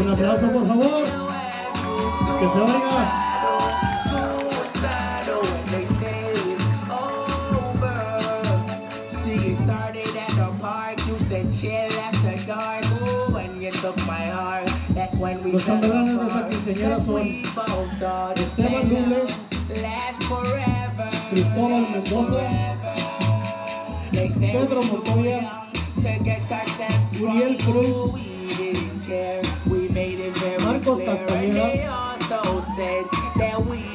Un aplauso, por favor. Que se oiga. Suicidal when they say it's over. See, it started at the park, used to chill after dark. Ooh, when you took my heart, that's when we Los chambelanes de esa apart. quinceañera son we both thought Esteban that Lules, love lasts forever. Cristóbal Mendoza, Pedro Montoya, young to get our sense Uriel. Cruz, Costa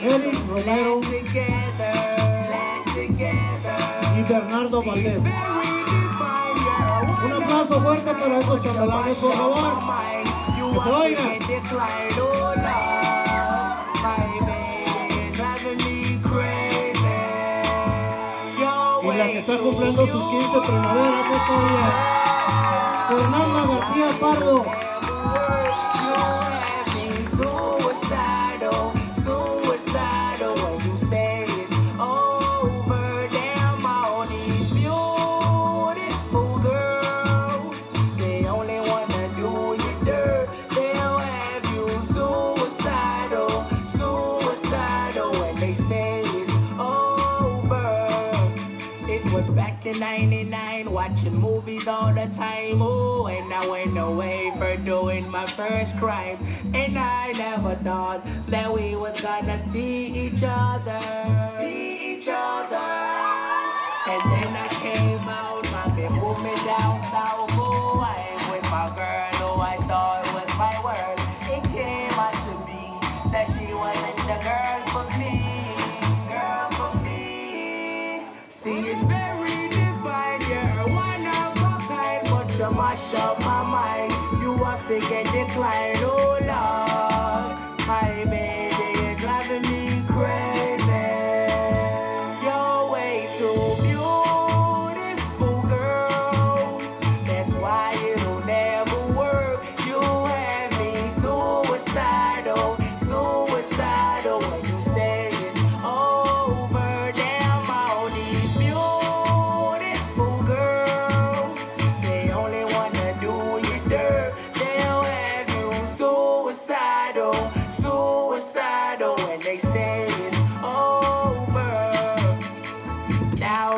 Eric Romero y Bernardo Valdés. Un aplauso fuerte para estos chambelanes, por favor. Que se oigan. Y la que está cumpliendo sus 15 primaveras esta día. Fernanda García Pardo. It was back in 99, watching movies all the time. Oh, and I went away for doing my first crime. And I never thought that we was gonna see each other. See each other. And then I came out, mommy moved me down south. Oh, I am with my girl who I thought was my world. It came out to be that she wasn't the girl you mash up my mind. You have to get declined, oh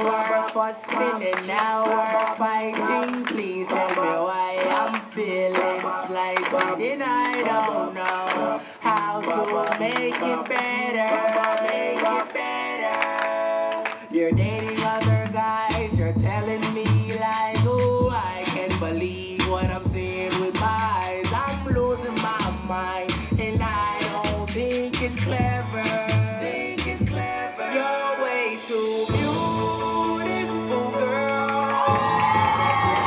We're fussing and now we're fighting. Please tell me why I'm feeling slighted and I don't know how to make it better. Make it better. You're dating other guys, you're telling me lies. Oh, I can't believe what I'm seeing with my eyes. I'm losing my mind and I don't think it's clever.